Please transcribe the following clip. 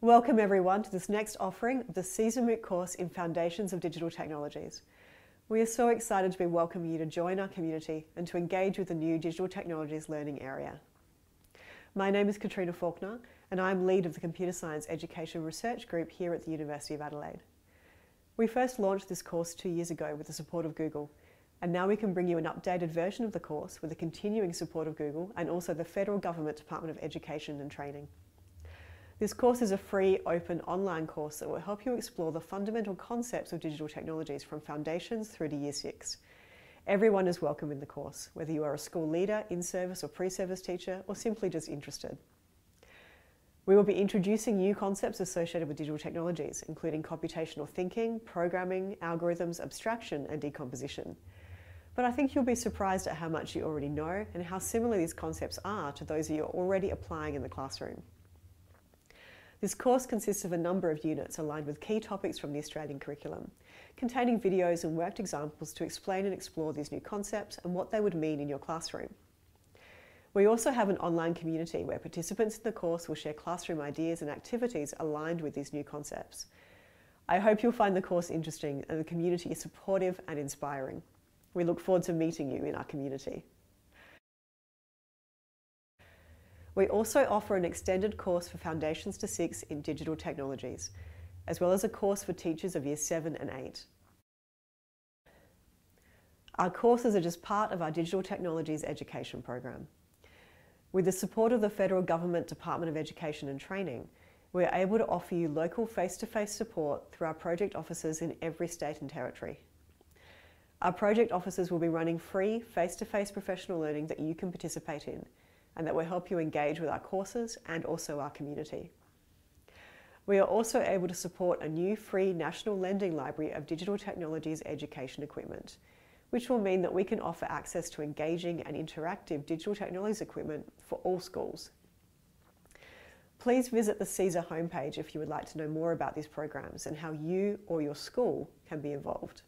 Welcome everyone to this next offering of the CSER course in Foundations of Digital Technologies. We are so excited to be welcoming you to join our community and to engage with the new Digital Technologies learning area. My name is Katrina Falkner and I'm lead of the Computer Science Education Research Group here at the University of Adelaide. We first launched this course two years ago with the support of Google and now we can bring you an updated version of the course with the continuing support of Google and also the Federal Government Department of Education and Training. This course is a free, open, online course that will help you explore the fundamental concepts of digital technologies from foundations through to year six. Everyone is welcome in the course, whether you are a school leader, in-service or pre-service teacher, or simply just interested. We will be introducing new concepts associated with digital technologies, including computational thinking, programming, algorithms, abstraction, and decomposition. But I think you'll be surprised at how much you already know and how similar these concepts are to those that you're already applying in the classroom. This course consists of a number of units aligned with key topics from the Australian curriculum, containing videos and worked examples to explain and explore these new concepts and what they would mean in your classroom. We also have an online community where participants in the course will share classroom ideas and activities aligned with these new concepts. I hope you'll find the course interesting and the community is supportive and inspiring. We look forward to meeting you in our community. We also offer an extended course for Foundations to 6 in Digital Technologies, as well as a course for teachers of Year 7 and 8. Our courses are just part of our Digital Technologies education program. With the support of the Federal Government Department of Education and Training, we are able to offer you local face-to-face -face support through our project offices in every state and territory. Our project offices will be running free face-to-face -face professional learning that you can participate in and that will help you engage with our courses and also our community. We are also able to support a new free national lending library of digital technologies education equipment, which will mean that we can offer access to engaging and interactive digital technologies equipment for all schools. Please visit the CSER homepage if you would like to know more about these programs and how you or your school can be involved.